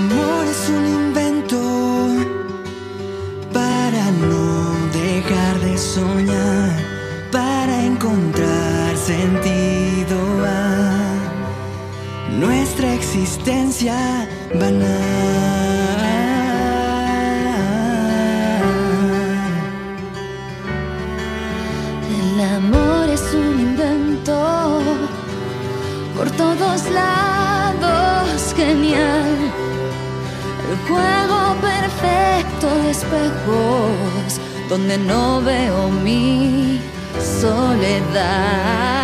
amor es un invento para no dejar de soñar, para encontrar sentido a nuestra existencia banal. El amor es un invento por todos lados, de espejos donde no veo mi soledad.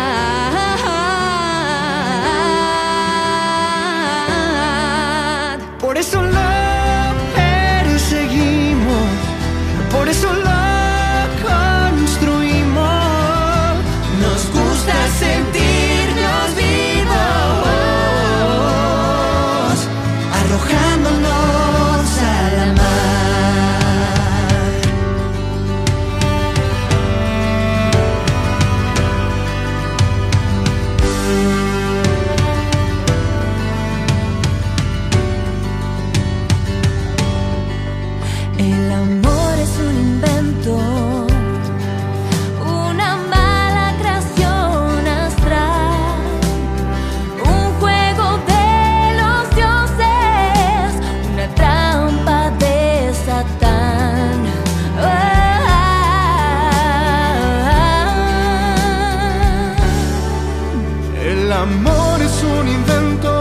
El amor es un invento,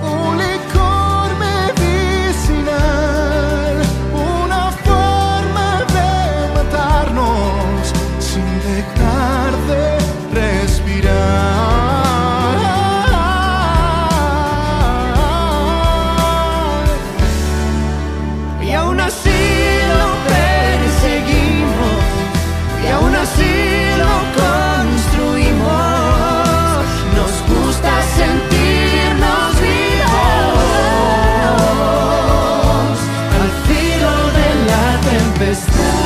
un licor medicinal, una forma de matarnos sin dejar de respirar. Y aún así lo perseguimos, y aún así. is now.